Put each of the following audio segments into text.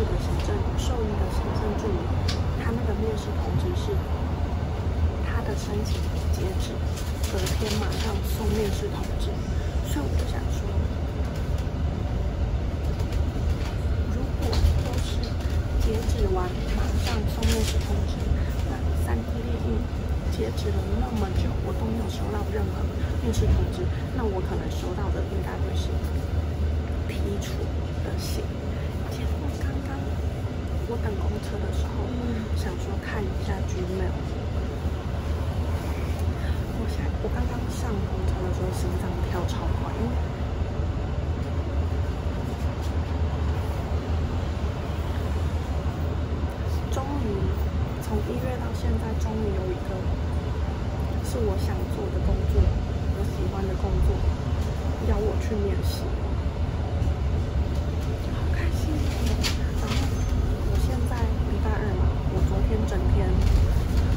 试的行政兽医的行政助理，他那个面试通知是他的申请截止，隔天马上送面试通知，所以我就想说，如果都是截止完马上送面试通知，那三 D 列印截止了那么久，我都没有收到任何面试通知，那我可能收到的应该会是批出的信。我等公车的时候，想说看一下 Gmail。我现在我刚刚上公车的时候心脏跳超快，因为终于从一月到现在，终于有一个是我想做的工作，我喜欢的工作，要我去面试，好开心哦！然后我现在礼拜二嘛，我昨天整天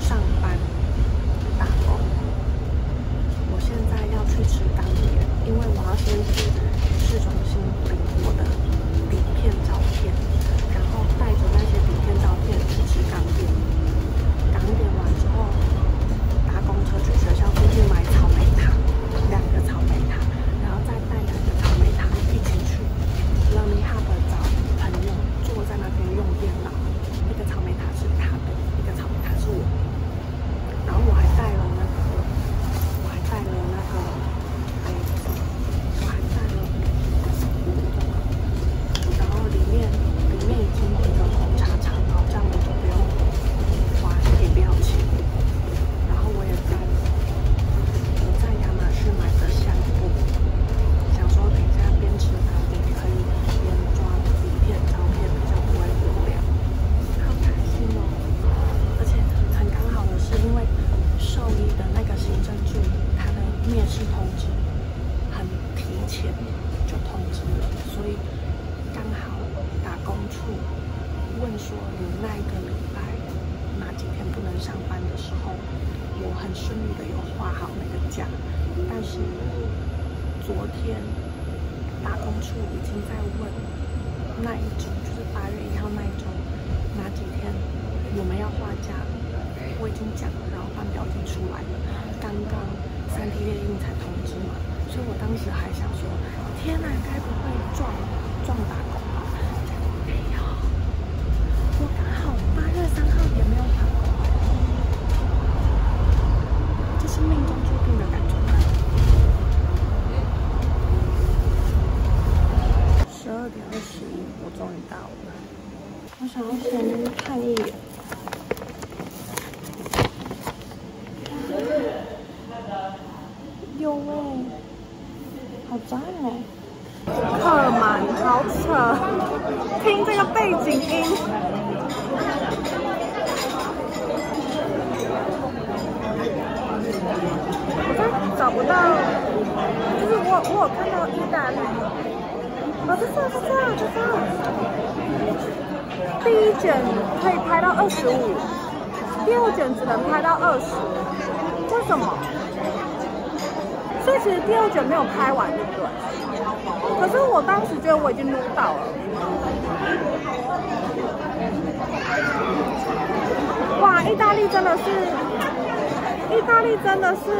上班打工，我现在要去吃当点，因为我要先去市中心领我的底片照片，然后带着那些底片照片去吃港点。港点完之后，搭公车去学校附近买草莓糖，两个草莓糖，然后再带两个草莓糖一起去 Learning Hub 找朋友坐在那边用电脑。一个草莓塔是他的，一个草莓塔是我的。然后我还带了那个，我还带了那个，还有什么？我还带了，然后里面里面已经有一个红茶茶包，这样我就不用花贴标签。然后我也带了我在亚马逊买的相簿，想说等一下边吃饭也可以边抓底片照片，比较不会无聊。好开心哦！而且很刚好的是，因为兽医的那个行政助理，他的面试通知很提前就通知了，所以刚好打工处问说你那一个礼拜哪几天不能上班的时候，我很顺利的有画好那个假，但是昨天打工处已经在问那一周，就是八月一号那一周哪几天？我们要画假，我已经讲了，然后班表已经出来了，刚刚三 D 列印才通知嘛，所以我当时还想说，天哪，该不会撞撞打工吧？结果没有，我刚好八月三号也没有打工，这是命中注定的感觉吗？十二点二十一，我终于到了。我想要先看一眼。有哎，好赞哎！客满，好扯，听这个背景音。我真找不到，就是我我有看到意大利，哦，这这这这这这，第一卷可以拍到二十五，第二卷只能拍到二十，为什么？所以其实第二卷没有拍完，对不对？可是我当时觉得我已经录到了。哇，意大利真的是，意大利真的是，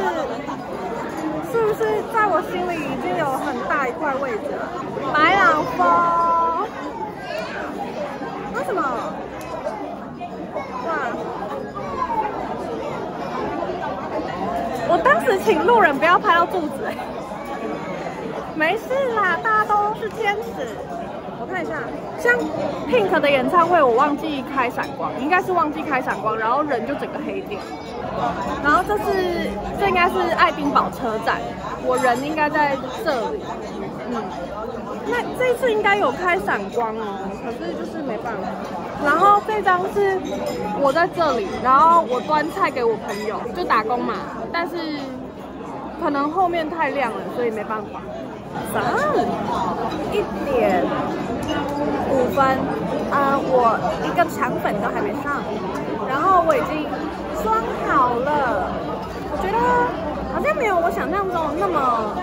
是不是在我心里已经有很大一块位置了？白朗峰，为什么？哇！请路人不要拍到柱子、没事啦，大家都是天使。我看一下，像 Pink 的演唱会，我忘记开闪光，应该是忘记开闪光，然后人就整个黑掉。然后这是这应该是爱丁堡车站，我人应该在这里。嗯，那这一次应该有开闪光哦，可是就是没办法。然后这张是我在这里，然后我端菜给我朋友，就打工嘛，但是可能后面太亮了，所以没办法。三一点五分，啊、我一个肠粉都还没上，然后我已经装好了，我觉得好像没有我想象中那么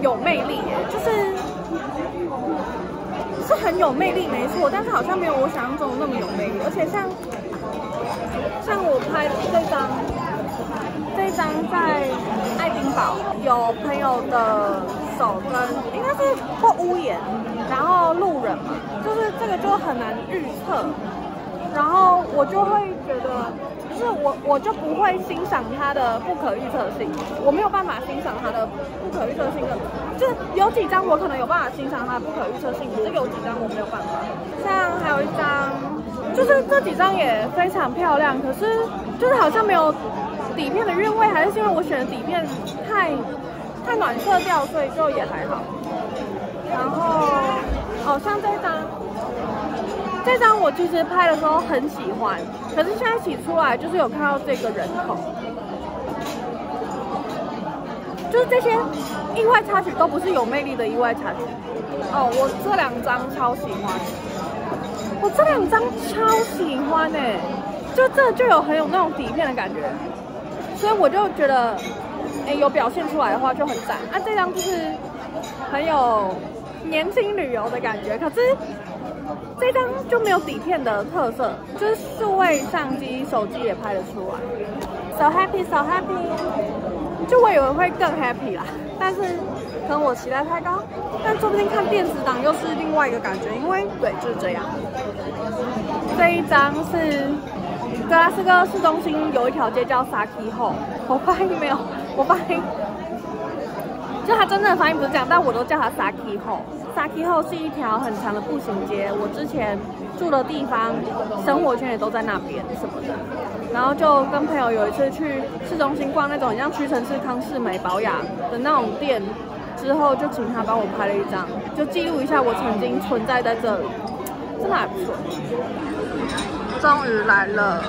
有魅力耶，就是是很有魅力，没错，但是好像没有我想象中的那么有魅力。而且像像我拍这张，这张在爱丁堡有朋友的手跟应该是或屋檐，然后路人嘛，就是这个就很难预测。然后我就会觉得，是我我就不会欣赏它的不可预测性，我没有办法欣赏它的不可预测性的，就是有几张我可能有办法欣赏它的不可预测性，可是有几张我没有办法。像还有一张，就是这几张也非常漂亮，可是就是好像没有底片的韵味，还是因为我选的底片太太暖色调，所以就也还好。然后，哦，像这张。这张我其实拍的时候很喜欢，可是现在洗出来就是有看到这个人头，就是这些意外插曲都不是有魅力的意外插曲。哦，我这两张超喜欢，我这两张超喜欢哎，就这就有很有那种底片的感觉，所以我就觉得，哎，有表现出来的话就很赞。啊，这张就是很有年轻旅游的感觉，可是。这张就没有底片的特色，就是数位相机、手机也拍得出来。So happy, so happy。就我以为会更 happy 啦，但是可能我期待太高。但说不定看电子档又是另外一个感觉，因为对，就是这样。这一张是格拉斯哥市中心有一条街叫 Sakiho，我发音没有，我发音。就它真正的发音不是这样，但我都叫它 Sakiho。Saki 后是一条很长的步行街，我之前住的地方，生活圈也都在那边什么的。然后就跟朋友有一次去市中心逛那种像屈臣氏、康士美、宝雅的那种店，之后就请他帮我拍了一张，就记录一下我曾经存在在这里，真的还不错。终于来了。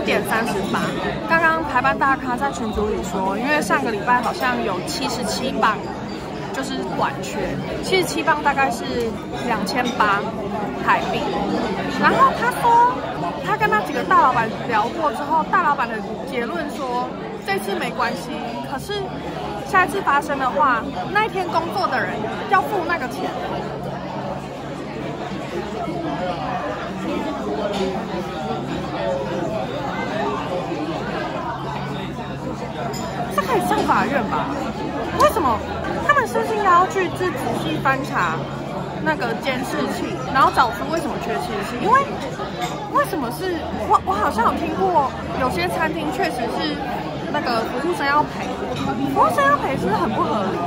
一点三十八，刚刚排班大咖在群组里说，因为上个礼拜好像有七十七磅，就是短缺，七十七磅大概是两千八台币。然后他说，他跟那几个大老板聊过之后，大老板的结论说，这次没关系，可是下一次发生的话，那一天工作的人要付那个钱。这可以上法院吧？为什么？他们是不是应该要去去仔细翻查那个监视器，然后找出为什么缺气息？因为为什么是我？我好像有听过，有些餐厅确实是那个服务生要赔，服务生要赔是不是很不合理？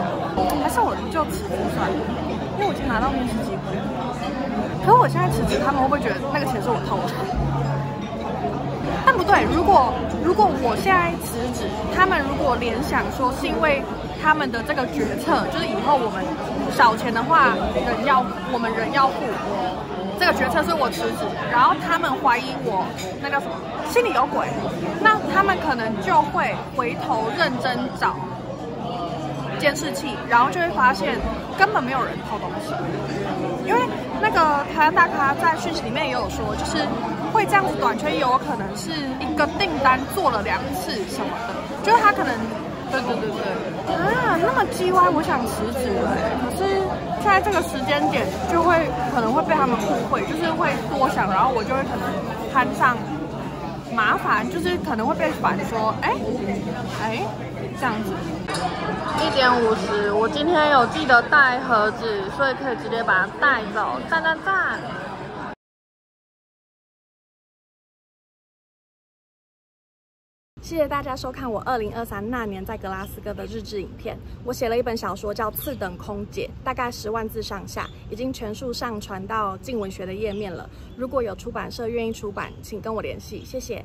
还是我就辞职算了？因为我已经拿到面试机会。可是我现在辞职，他们会不会觉得那个钱是我偷的？但不对，如果我现在辞职，他们如果联想说是因为他们的这个决策，就是以后我们少钱的话，人要我们人要付，这个决策是我辞职，然后他们怀疑我那个什么心里有鬼，那他们可能就会回头认真找。监视器，然后就会发现根本没有人偷东西，因为那个台湾大咖在讯息里面也有说，就是会这样子短缺，有可能是一个订单做了两次什么的，就是他可能，对对对对，啊，那么叽歪，我想辞职，可是现在这个时间点就会可能会被他们误会，就是会多想，然后我就会可能摊上麻烦，就是可能会被反说，哎，哎，这样子。一点五十，我今天有记得带盒子，所以可以直接把它带走。赞赞赞！谢谢大家收看我二零二三那年在格拉斯哥的日志影片。我写了一本小说叫《次等空姐》，大概十万字上下，已经全数上传到静文学的页面了。如果有出版社愿意出版，请跟我联系，谢谢。